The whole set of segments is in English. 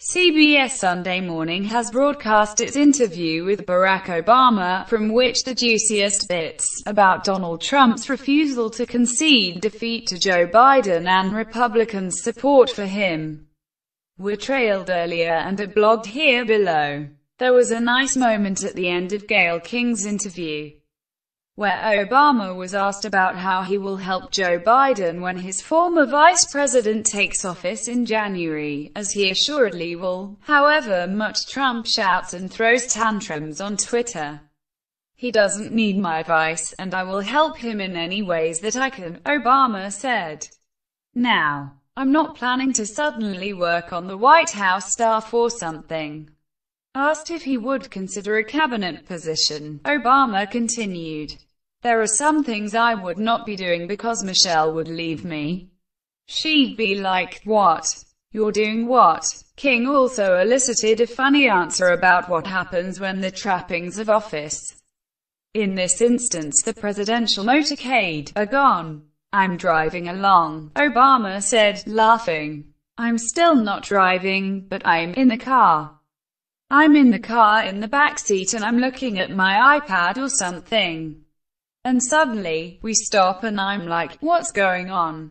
CBS Sunday Morning has broadcast its interview with Barack Obama, from which the juiciest bits, about Donald Trump's refusal to concede defeat to Joe Biden and Republicans' support for him, were trailed earlier and are blogged here below. There was a nice moment at the end of Gayle King's interview where Obama was asked about how he will help Joe Biden when his former vice president takes office in January, as he assuredly will, however much Trump shouts and throws tantrums on Twitter. He doesn't need my advice, and I will help him in any ways that I can, Obama said. Now, I'm not planning to suddenly work on the White House staff or something. Asked if he would consider a cabinet position, Obama continued. There are some things I would not be doing because Michelle would leave me. She'd be like, what? You're doing what? King also elicited a funny answer about what happens when the trappings of office, in this instance the presidential motorcade, are gone. I'm driving along, Obama said, laughing. I'm still not driving, but I'm in the car. I'm in the car in the back seat and I'm looking at my iPad or something. And suddenly, we stop and I'm like, what's going on?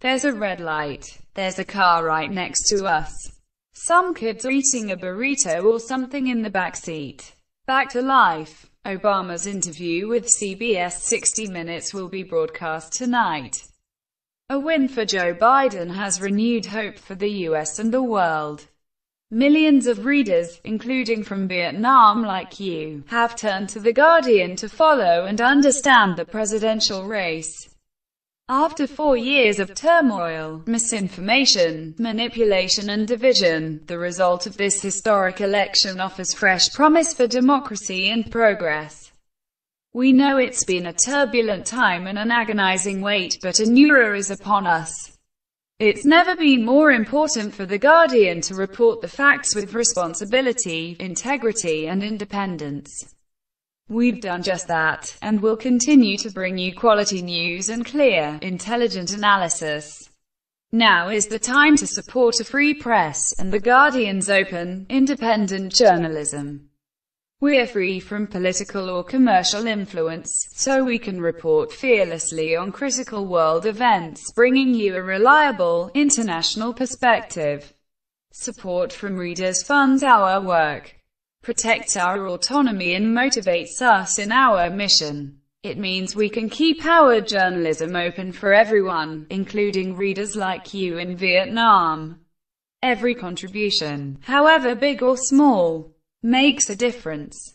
There's a red light. There's a car right next to us. Some kids are eating a burrito or something in the back seat. Back to life. Obama's interview with CBS 60 Minutes will be broadcast tonight. A win for Joe Biden has renewed hope for the US and the world. Millions of readers, including from Vietnam like you, have turned to The Guardian to follow and understand the presidential race. After four years of turmoil, misinformation, manipulation and division, the result of this historic election offers fresh promise for democracy and progress. We know it's been a turbulent time and an agonizing wait, but a new era is upon us. It's never been more important for The Guardian to report the facts with responsibility, integrity and independence. We've done just that, and will continue to bring you quality news and clear, intelligent analysis. Now is the time to support a free press, and The Guardian's open, independent journalism. We're free from political or commercial influence, so we can report fearlessly on critical world events, bringing you a reliable, international perspective. Support from readers funds our work, protects our autonomy and motivates us in our mission. It means we can keep our journalism open for everyone, including readers like you in Vietnam. Every contribution, however big or small, makes a difference.